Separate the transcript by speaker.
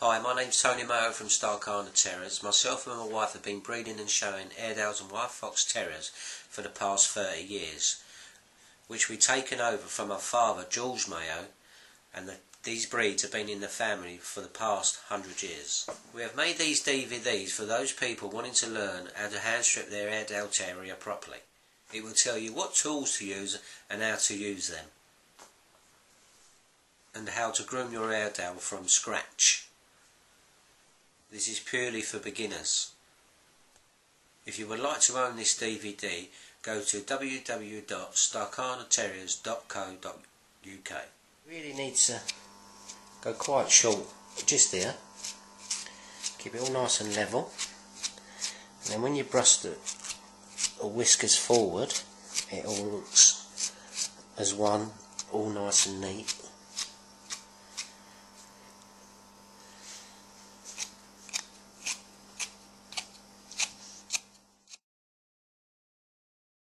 Speaker 1: Hi, my name's Tony Mayo from Starcana Terriers. Myself and my wife have been breeding and showing Airedales and Wire Fox Terriers for the past 30 years, which we've taken over from our father, George Mayo, and the, these breeds have been in the family for the past 100 years. We have made these DVDs for those people wanting to learn how to hand strip their Airedale Terrier properly. It will tell you what tools to use and how to use them, and how to groom your Airedale from scratch. This is purely for beginners. If you would like to own this DVD, go to www.starcanaterriers.co.uk. Really need to go quite short, just there. Keep it all nice and level. And then when you brush the whiskers forward, it all looks as one, all nice and neat.